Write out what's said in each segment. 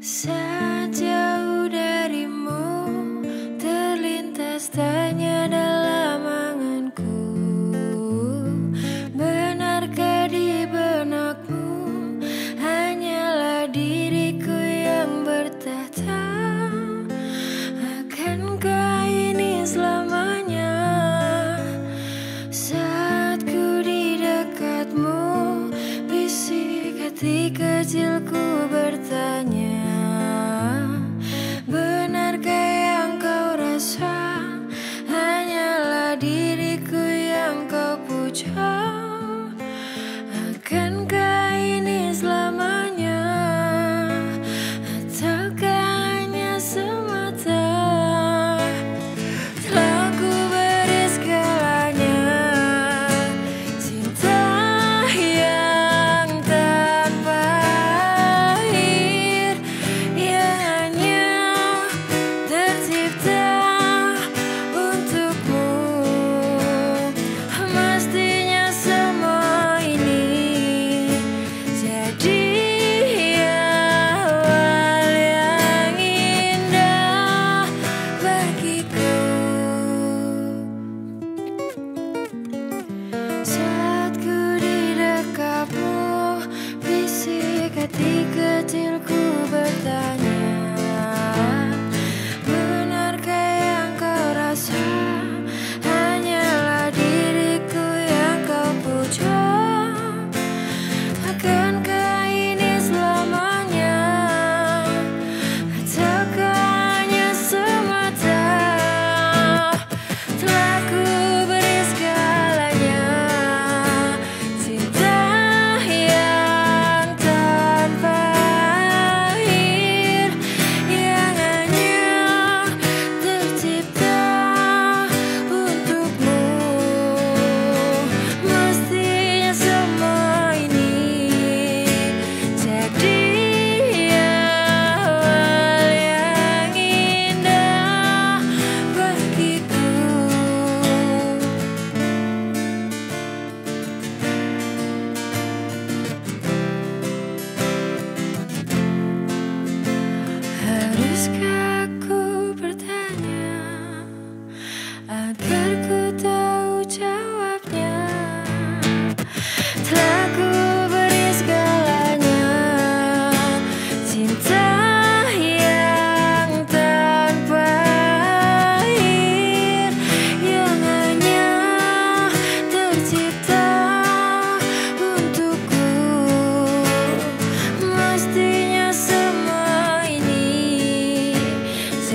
Saat jauh Terlintas tanya dalam anganku. Benarkah di benakmu Hanyalah diriku yang bertahta Akankah ini selamanya? Saat ku di dekatmu Bisik hati kecilku.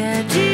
Yeah,